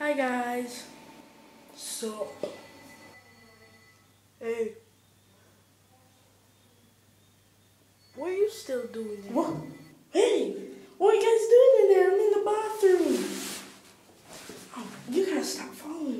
Hi guys. So, hey, what are you still doing? There? What? Hey, what are you guys doing in there? I'm in the bathroom. Oh, you gotta stop following me.